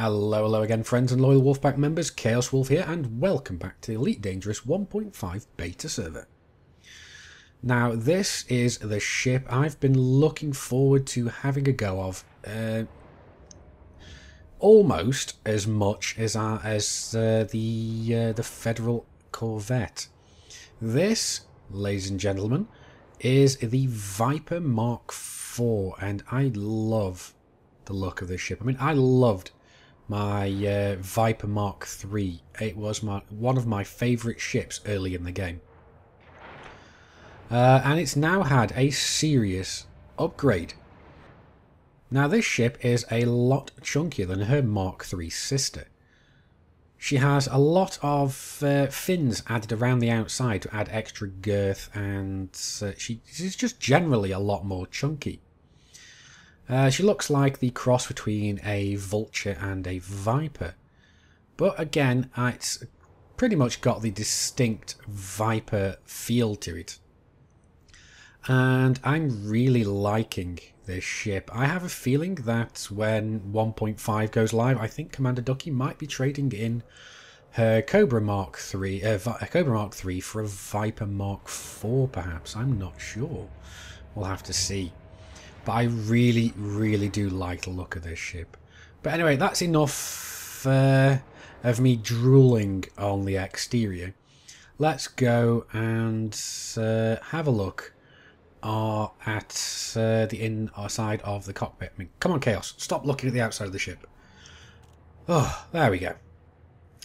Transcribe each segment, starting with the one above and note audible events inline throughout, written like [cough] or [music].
Hello, hello again, friends and loyal Wulffpack members. Chaos Wulff here, and welcome back to the Elite Dangerous 1.5 beta server. Now, this is the ship I've been looking forward to having a go of uh, almost as much as uh, as uh, the uh, the Federal Corvette. This, ladies and gentlemen, is the Viper Mark IV, and I love the look of this ship. I mean, I loved my uh, Viper Mark III. It was my one of my favourite ships early in the game. Uh, and it's now had a serious upgrade. Now this ship is a lot chunkier than her Mark III sister. She has a lot of uh, fins added around the outside to add extra girth and uh, she is just generally a lot more chunky. Uh, she looks like the cross between a vulture and a viper. But again, it's pretty much got the distinct viper feel to it. And I'm really liking this ship. I have a feeling that when 1.5 goes live, I think Commander Ducky might be trading in her Cobra Mark III, uh, Cobra Mark III for a Viper Mark IV, perhaps. I'm not sure. We'll have to see. But I really, really do like the look of this ship. But anyway, that's enough uh, of me drooling on the exterior. Let's go and uh, have a look uh, at uh, the inside of the cockpit. I mean, come on, Chaos. Stop looking at the outside of the ship. Oh, there we go.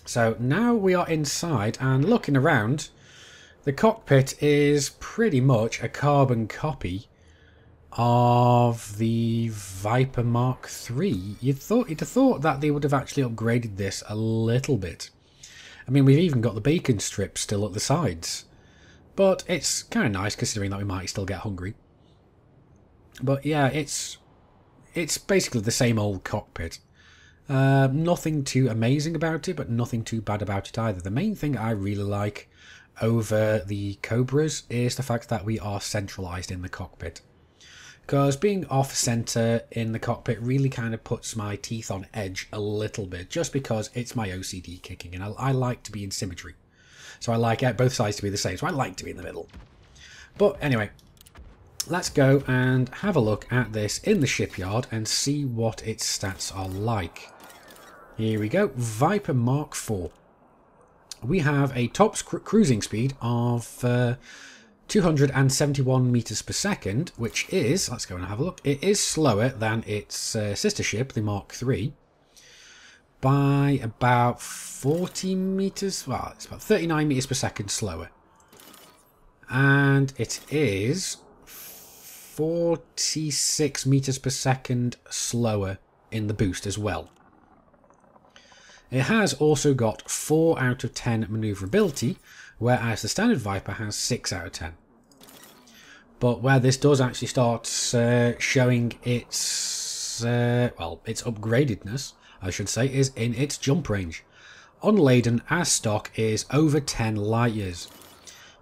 So now we are inside and looking around. The cockpit is pretty much a carbon copy of the Viper Mark III. You'd thought you'd have thought that they would have actually upgraded this a little bit. I mean, we've even got the bacon strip still at the sides. But it's kind of nice considering that we might still get hungry. But yeah, it's it's basically the same old cockpit. Uh, nothing too amazing about it, but nothing too bad about it either. The main thing I really like over the Cobras is the fact that we are centralised in the cockpit because being off center in the cockpit really kind of puts my teeth on edge a little bit just because it's my OCD kicking and I, I like to be in symmetry. So I like both sides to be the same, so I like to be in the middle. But anyway, let's go and have a look at this in the shipyard and see what its stats are like. Here we go, Viper Mark IV. We have a top cruising speed of uh, 271 meters per second, which is, let's go and have a look, it is slower than its uh, sister ship, the Mark III, by about 40 meters, well, it's about 39 meters per second slower. And it is 46 meters per second slower in the boost as well. It has also got 4 out of 10 maneuverability, whereas the standard Viper has 6 out of 10. But where this does actually start uh, showing its, uh, well, its upgradedness, I should say, is in its jump range. Unladen as stock is over 10 light years.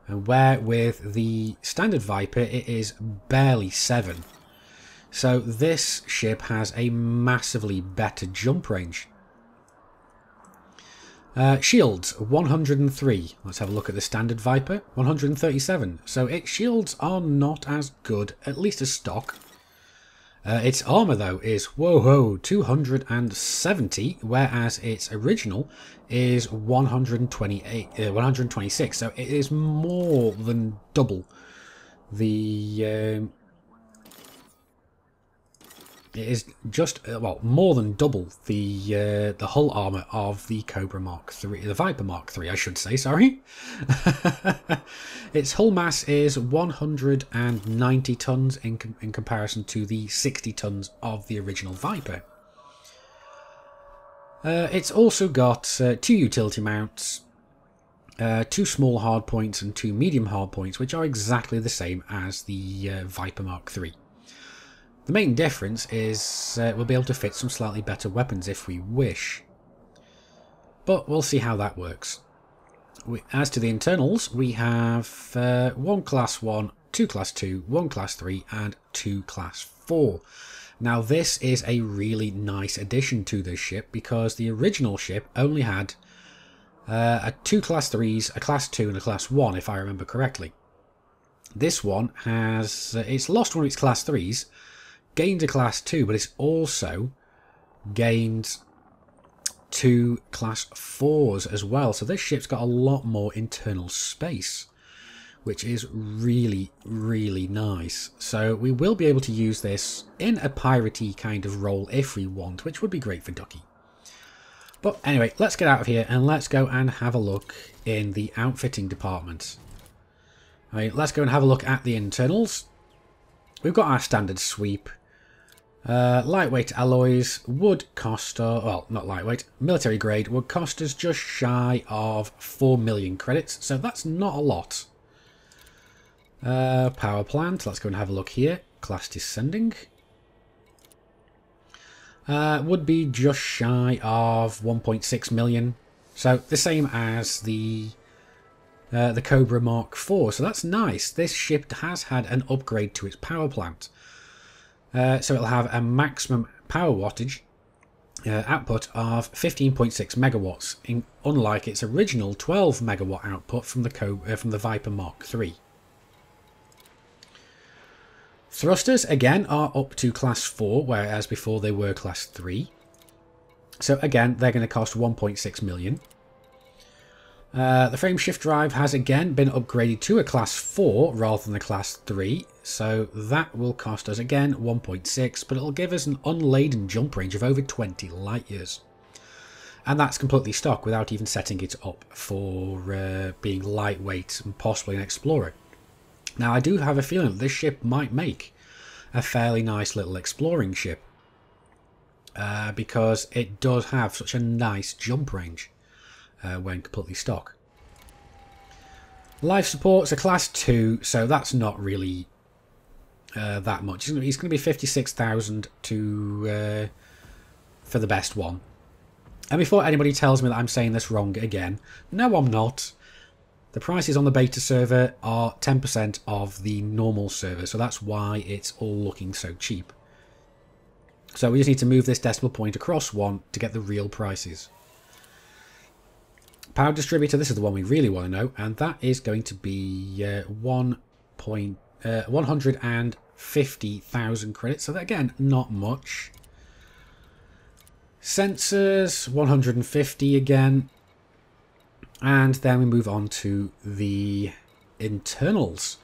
And where with the standard Viper it is barely 7. So this ship has a massively better jump range. Uh, shields, 103. Let's have a look at the standard Viper, 137. So its shields are not as good, at least as stock. Uh, its armour, though, is, whoa, whoa, 270, whereas its original is 128, uh, 126. So it is more than double the um, it is just uh, well more than double the uh, the hull armor of the Cobra Mark III, the Viper Mark III, I should say. Sorry. [laughs] its hull mass is 190 tons in com in comparison to the 60 tons of the original Viper. Uh, it's also got uh, two utility mounts, uh, two small hardpoints and two medium hardpoints, which are exactly the same as the uh, Viper Mark III. The main difference is uh, we'll be able to fit some slightly better weapons if we wish. But we'll see how that works. We, as to the internals, we have uh, one class 1, two class 2, one class 3 and two class 4. Now this is a really nice addition to this ship because the original ship only had uh, a two class 3s, a class 2 and a class 1 if I remember correctly. This one has, uh, it's lost one of its class 3s, gained a class 2 but it's also gained two class 4s as well. So this ship's got a lot more internal space which is really, really nice. So we will be able to use this in a piratey kind of role if we want, which would be great for Ducky. But anyway, let's get out of here and let's go and have a look in the outfitting department. I mean, let's go and have a look at the internals. We've got our standard sweep. Uh, lightweight alloys would cost, uh, well, not lightweight, military grade would cost us just shy of 4 million credits, so that's not a lot. Uh, power plant, let's go and have a look here. Class descending. Uh, would be just shy of 1.6 million. So the same as the uh, the Cobra Mark IV. So that's nice. This ship has had an upgrade to its power plant. Uh, so it'll have a maximum power wattage uh, output of 15.6 megawatts, in, unlike its original 12 megawatt output from the Co uh, from the Viper Mark III. Thrusters, again, are up to class 4, whereas before they were class 3. So again, they're going to cost 1.6 million. Uh, the frame shift drive has again been upgraded to a class 4 rather than a class 3. So that will cost us again 1.6, but it'll give us an unladen jump range of over 20 light years. And that's completely stock without even setting it up for uh, being lightweight and possibly an explorer. Now, I do have a feeling that this ship might make a fairly nice little exploring ship. Uh, because it does have such a nice jump range uh, when completely stock. Life support's a class 2, so that's not really uh, that much. It's going to be 56,000 to uh, for the best one. And before anybody tells me that I'm saying this wrong again, no I'm not. The prices on the beta server are 10% of the normal server, so that's why it's all looking so cheap. So we just need to move this decimal point across one to get the real prices. Power distributor, this is the one we really want to know, and that is going to be uh, 1 point, uh, 150,000 credits. So that, again, not much. Sensors, 150 again. And then we move on to the internals.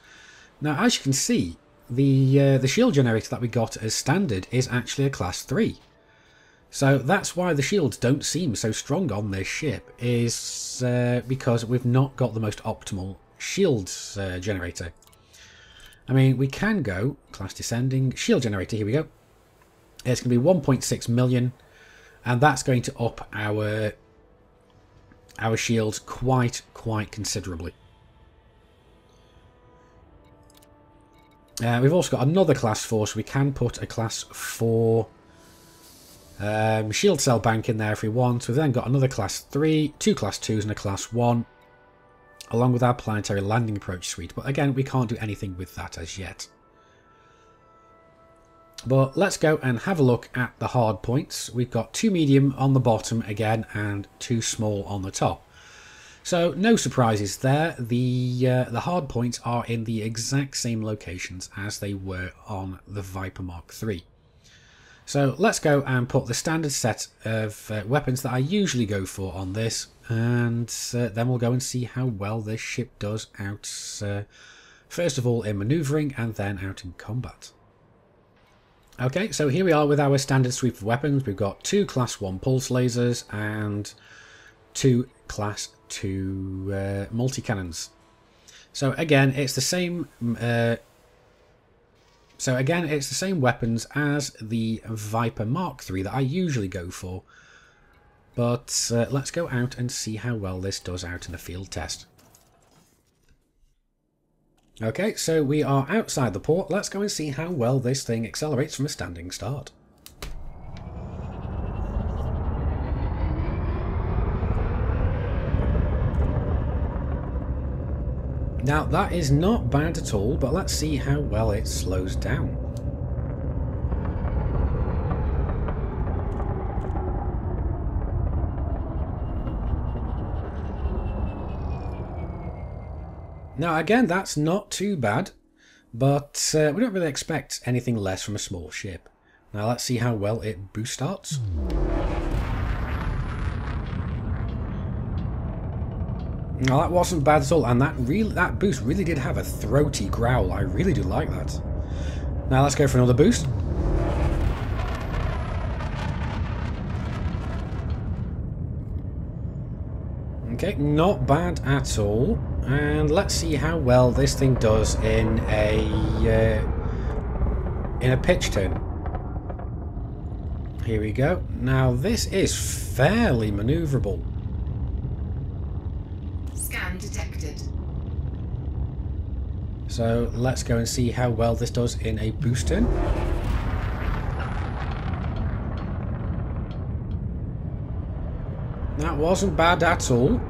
Now, as you can see, the uh, the shield generator that we got as standard is actually a class 3. So that's why the shields don't seem so strong on this ship, is uh, because we've not got the most optimal shields uh, generator. I mean, we can go, class descending, shield generator, here we go. It's going to be 1.6 million, and that's going to up our our shields quite, quite considerably. Uh, we've also got another class 4, so we can put a class 4 um, shield cell bank in there if we want. We've then got another class 3, two class 2s and a class 1, along with our planetary landing approach suite. But again, we can't do anything with that as yet. But let's go and have a look at the hard points. We've got two medium on the bottom again and two small on the top. So no surprises there. The uh, the hard points are in the exact same locations as they were on the Viper Mark III. So let's go and put the standard set of uh, weapons that I usually go for on this and uh, then we'll go and see how well this ship does out uh, first of all in manoeuvring and then out in combat. Okay, so here we are with our standard sweep of weapons. We've got two Class 1 pulse lasers and two Class 2 uh, multi-cannons. So again, it's the same... Uh, so again, it's the same weapons as the Viper Mark III that I usually go for. But uh, let's go out and see how well this does out in a field test. Okay, so we are outside the port. Let's go and see how well this thing accelerates from a standing start. Now that is not bad at all, but let's see how well it slows down. Now again, that's not too bad, but uh, we don't really expect anything less from a small ship. Now let's see how well it boost starts. Now, that wasn't bad at all, and that really that boost really did have a throaty growl. I really do like that. Now, let's go for another boost. Okay, not bad at all. And let's see how well this thing does in a uh, in a pitch turn. Here we go. Now this is fairly manoeuvrable. So let's go and see how well this does in a boost turn. That wasn't bad at all.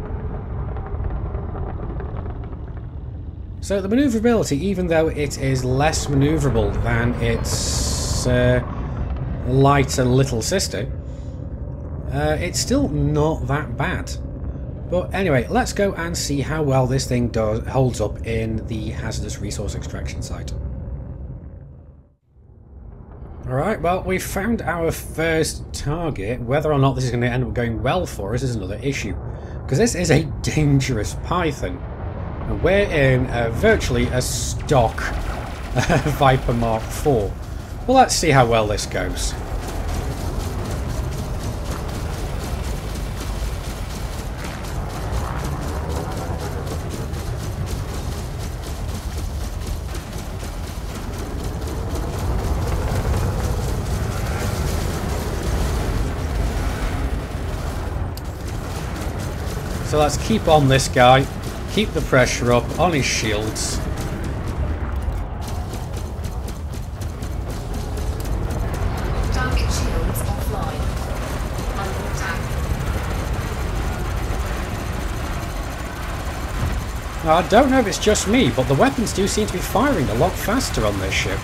So the manoeuvrability, even though it is less manoeuvrable than its uh, lighter little sister, uh, it's still not that bad. But anyway, let's go and see how well this thing does holds up in the hazardous resource extraction site. Alright, well, we've found our first target. Whether or not this is going to end up going well for us is another issue. Because this is a [laughs] dangerous python. And we're in uh, virtually a stock [laughs] Viper Mark IV. Well, let's see how well this goes. So let's keep on this guy, keep the pressure up on his shields. Target shields offline. Under attack. Now, I don't know if it's just me, but the weapons do seem to be firing a lot faster on this ship.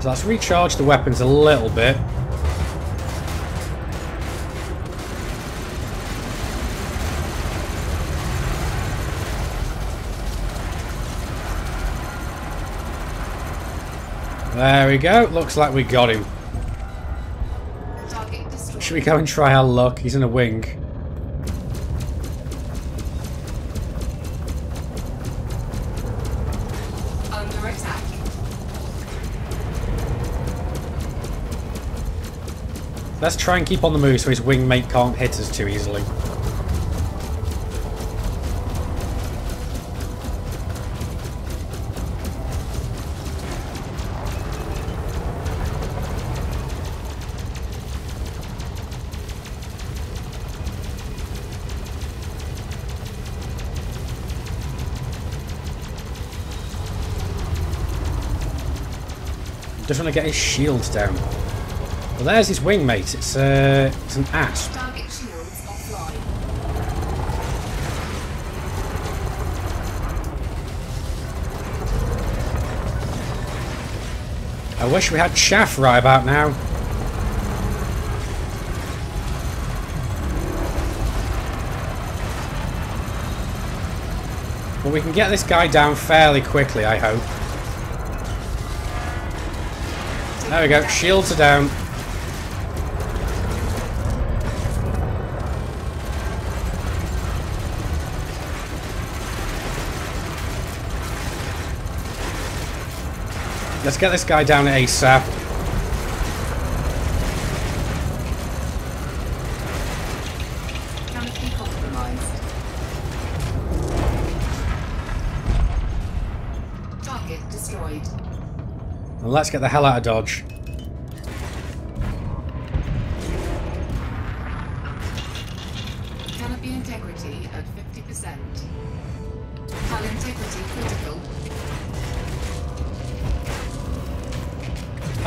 So let's recharge the weapons a little bit. There we go. Looks like we got him. Should we go and try our luck? He's in a wing. Let's try and keep on the move so his wingmate can't hit us too easily. To get his shields down. Well, there's his wingmate. It's, uh, it's an asp. I wish we had chaff right about now. But we can get this guy down fairly quickly, I hope. There we go, shields are down. Let's get this guy down ASAP. Target destroyed. And let's get the hell out of Dodge.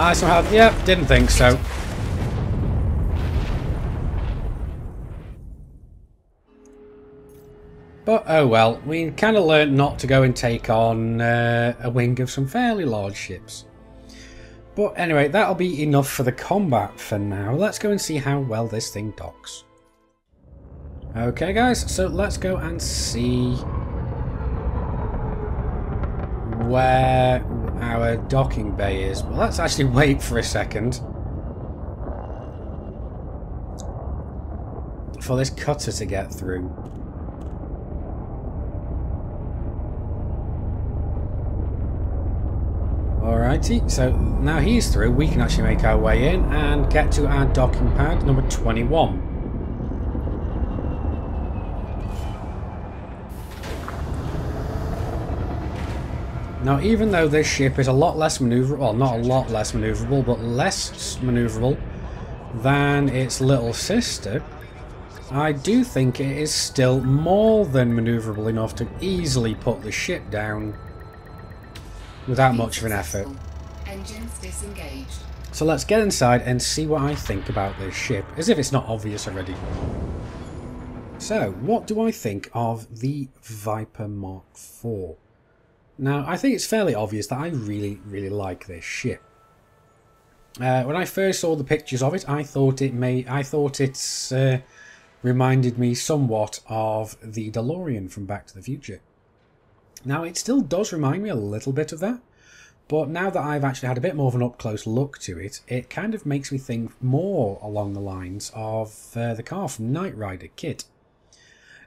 I somehow, yeah, didn't think so. But oh well, we kind of learned not to go and take on uh, a wing of some fairly large ships. But anyway, that'll be enough for the combat for now. Let's go and see how well this thing docks. Okay guys, so let's go and see where our docking bay is. Well, let's actually [laughs] wait for a second. For this cutter to get through. Alrighty, so now he's through, we can actually make our way in and get to our docking pad number 21. Now, even though this ship is a lot less maneuverable, well, not a lot less maneuverable, but less maneuverable than its little sister, I do think it is still more than maneuverable enough to easily put the ship down without much of an effort. Engines disengaged. So let's get inside and see what I think about this ship, as if it's not obvious already. So, what do I think of the Viper Mark IV? Now, I think it's fairly obvious that I really, really like this ship. Uh, when I first saw the pictures of it, I thought it may, I thought it's uh, reminded me somewhat of the DeLorean from Back to the Future. Now, it still does remind me a little bit of that, but now that I've actually had a bit more of an up-close look to it, it kind of makes me think more along the lines of uh, the car from Knight Rider KITT.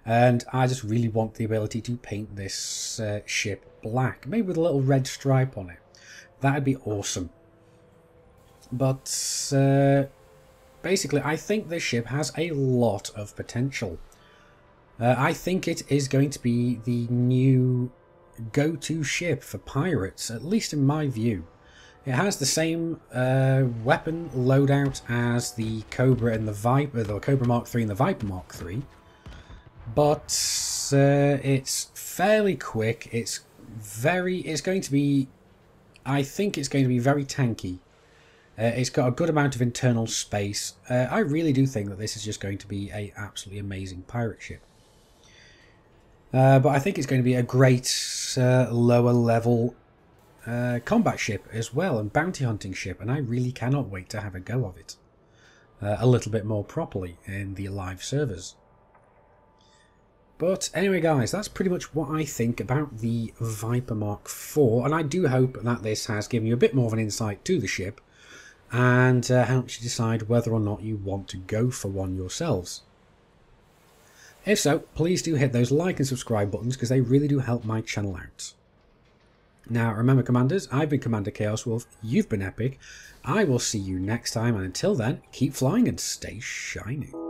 And I just really want the ability to paint this uh, ship black, maybe with a little red stripe on it. That'd be awesome. But uh, basically, I think this ship has a lot of potential. Uh, I think it is going to be the new go-to ship for pirates, at least in my view. It has the same uh, weapon loadout as the Cobra and the Viper, the Cobra Mark III and the Viper Mark III, but uh, it's fairly quick. It's very. It's going to be. I think it's going to be very tanky. Uh, it's got a good amount of internal space. Uh, I really do think that this is just going to be a absolutely amazing pirate ship. Uh, but I think it's going to be a great uh, lower level uh, combat ship as well, and bounty hunting ship, and I really cannot wait to have a go of it a little bit more properly in the live servers. But anyway, guys, that's pretty much what I think about the Viper Mark IV, and I do hope that this has given you a bit more of an insight to the ship and uh, helps you decide whether or not you want to go for one yourselves. If so, please do hit those like and subscribe buttons because they really do help my channel out. Now, remember, Commanders, I've been Commander Chaos Wulff, you've been Epic. I will see you next time, and until then, keep flying and stay shining.